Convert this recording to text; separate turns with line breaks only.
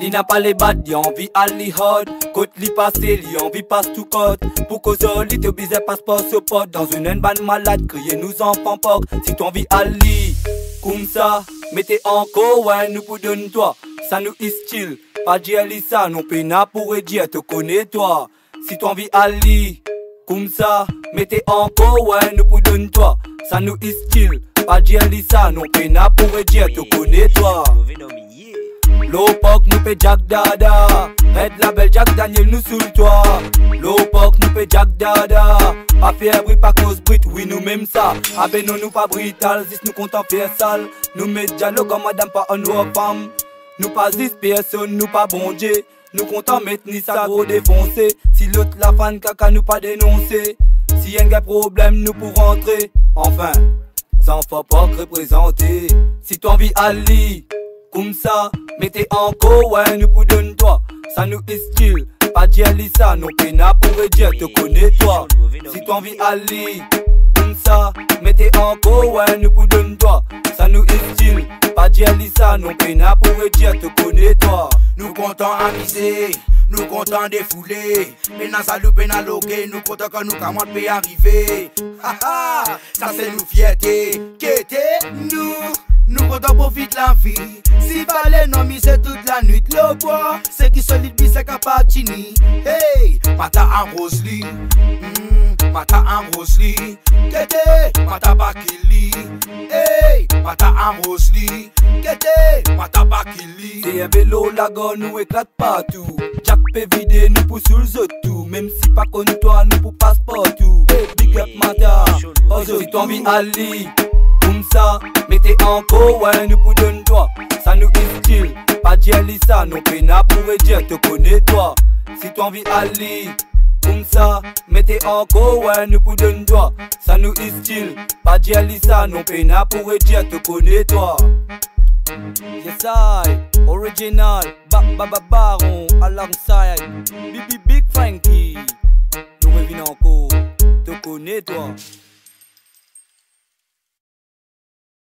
Li n'a pas les bad, li envie à li hot Côte li passe, li envie passe tout côte Pour cause li te obligé passeport sur pote Dans une haine ban malade, crier nous enfants poc Si tu envie à li, comme ça Mettez encore, ouais, nous pour donner toi. Ça nous est chill, pas dire ça Non pena pour dire, te connais toi. Si tu envie à li, Mettez encore, ouais, nous pour donner toi. Ça nous est chill, pas dire ça Non pena pour dire, te connais toi L'opok nous fait Jack Dada. Red Label Jack Daniel nous sous toi. L'opok nous fait Jack Dada. Pas faire bruit pas cause Brit oui nous même ça. Abe non nous pas brutal Zis nous content faire sale. Nous met dialogue en madame pas en nos femmes Nous pas zis personne nous pas bon Dieu Nous content mettre ni ça gros défoncer. Si l'autre la fan caca nous pas dénoncer. Si y'a un problème nous pour rentrer. Enfin sans faut pas représenter Si tu envie Ali comme ça, mettez encore, ouais, nous pour donner toi. Ça nous est style, pas dire ça, non pena pour dire, te connais toi. Si tu envie aller, comme ça, mettez encore, ouais, nous pour donner toi. Ça nous est style, pas dire ça, non pena pour dire, te connais toi.
Nous comptons aviser. Nous comptons défouler, sa loupe et loqué, nous comptons que nous comment peut arriver. ça c'est nous fierté, qu'était nous? Nous comptons profiter la vie. Si vale nan mi se tout la nwit le bwa Se ki solid bi se kapatini Hey, mata an roz li mm, Mata an roz li Kete, mata bakili Hey, mata an roz li Kete, mata bakili
Deye belo lago nou eklat patou Jack pe vide nou pou sur zotou Mem si pa kontwa nou pou paspotou Hey, big up mata. Ozo, si ton vi ali. ça, mettez encore, ouais, nous pour donne toi. Ça nous est-il, pas dire Lisa, non pena pourrait dire, te connais toi. Si t'as envie aller, comme ça, mettez encore, ouais, nous pour donne toi. Ça nous est-il, pas dire Lisa, non pena pourrait dire, te connais toi. Yes I, original, ba alongside, BB Big Frankie. Nous revenons encore, te connais toi.